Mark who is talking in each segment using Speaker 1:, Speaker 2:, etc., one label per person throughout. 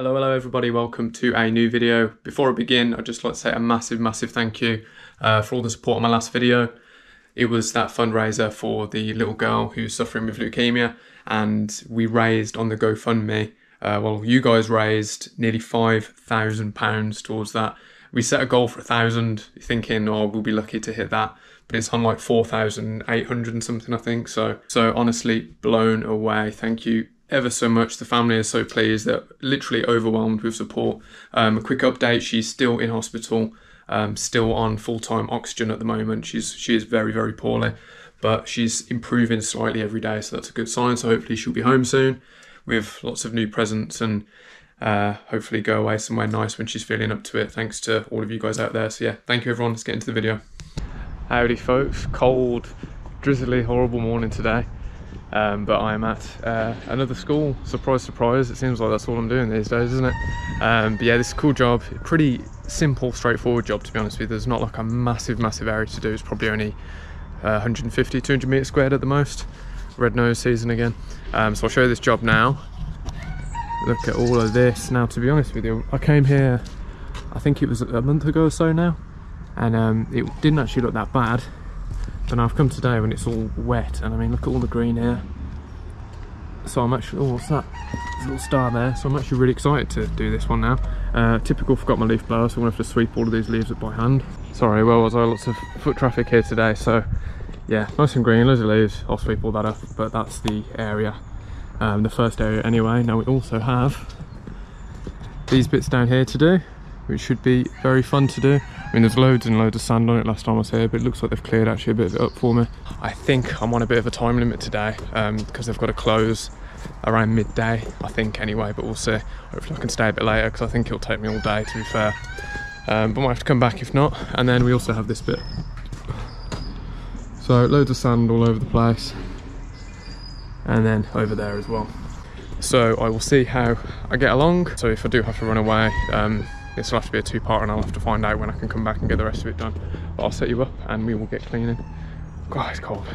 Speaker 1: Hello, hello everybody, welcome to a new video. Before I begin, I'd just like to say a massive, massive thank you uh, for all the support on my last video. It was that fundraiser for the little girl who's suffering with leukemia and we raised on the GoFundMe, uh, well, you guys raised nearly £5,000 towards that. We set a goal for a thousand, thinking, oh, we'll be lucky to hit that, but it's on like 4,800 and something, I think. So, so honestly, blown away. Thank you ever so much. The family is so pleased. They're literally overwhelmed with support. Um, a quick update: she's still in hospital, um, still on full-time oxygen at the moment. She's she is very very poorly, but she's improving slightly every day, so that's a good sign. So hopefully she'll be home soon, with lots of new presents and. Uh, hopefully go away somewhere nice when she's feeling up to it thanks to all of you guys out there so yeah thank you everyone let's get into the video howdy folks cold drizzly horrible morning today um, but I am at uh, another school. Surprise, surprise. It seems like that's all I'm doing these days, isn't it? Um, but yeah, this is a cool job. Pretty simple, straightforward job, to be honest with you. There's not like a massive, massive area to do. It's probably only uh, 150, 200 meters squared at the most. Red nose season again. Um, so I'll show you this job now. Look at all of this. Now, to be honest with you, I came here, I think it was a month ago or so now, and um, it didn't actually look that bad and I've come today when it's all wet and I mean look at all the green here. So I'm actually oh what's that? Little star there so I'm actually really excited to do this one now. Uh, typical forgot my leaf blower so I'm gonna have to sweep all of these leaves up by hand. Sorry well was I? Lots of foot traffic here today so yeah nice and green loads of leaves. I'll sweep all that up but that's the area um, the first area anyway. Now we also have these bits down here to do which should be very fun to do. I mean, there's loads and loads of sand on it last time I was here, but it looks like they've cleared actually a bit of it up for me. I think I'm on a bit of a time limit today because um, they've got to close around midday, I think anyway, but we'll see. Hopefully I can stay a bit later because I think it'll take me all day to be fair. Um, but I might have to come back if not. And then we also have this bit. So loads of sand all over the place. And then over there as well. So I will see how I get along. So if I do have to run away, um, this will have to be a two-part and I'll have to find out when I can come back and get the rest of it done. But I'll set you up and we will get cleaning. God, it's cold.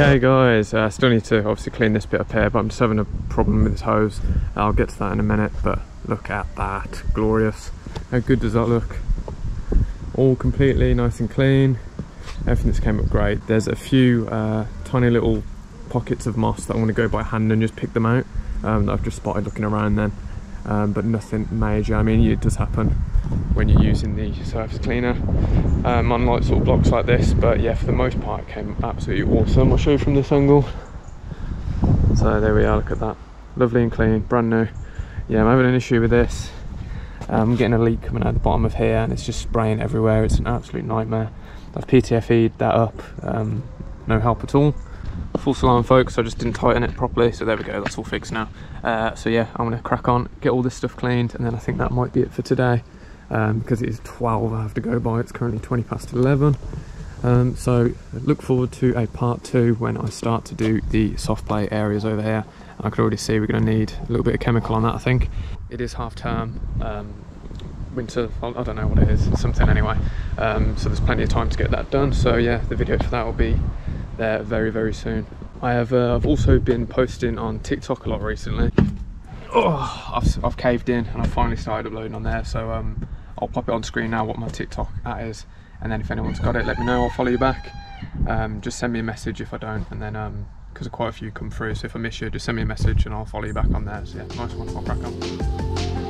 Speaker 1: Okay guys, I uh, still need to obviously clean this bit up here, but I'm just having a problem with this hose. I'll get to that in a minute, but look at that, glorious. How good does that look? All completely nice and clean. Everything's came up great. There's a few uh, tiny little pockets of moss that I want to go by hand and just pick them out um, that I've just spotted looking around then. Um, but nothing major. I mean, it does happen when you're using the surface cleaner um, on like sort of blocks like this. But yeah, for the most part, it came absolutely awesome. I'll show you from this angle. So there we are, look at that. Lovely and clean, brand new. Yeah, I'm having an issue with this. I'm getting a leak coming out the bottom of here and it's just spraying everywhere. It's an absolute nightmare. I've PTFE'd that up, um, no help at all full alarm folks I just didn't tighten it properly so there we go that's all fixed now uh, so yeah I'm gonna crack on get all this stuff cleaned and then I think that might be it for today um, because it is 12 I have to go by it's currently 20 past 11 um, so look forward to a part two when I start to do the soft play areas over here I can already see we're going to need a little bit of chemical on that I think. It is half term um, winter I don't know what it is something anyway. Um, so there's plenty of time to get that done. So yeah the video for that will be there very very soon. I have uh, I've also been posting on TikTok a lot recently oh I've, I've caved in and I finally started uploading on there. So um, I'll pop it on screen now what my TikTok at is. And then if anyone's got it let me know. I'll follow you back. Um, just send me a message if I don't. And then um because quite a few come through. So if I miss you just send me a message and I'll follow you back on there. So yeah nice one. I'll crack on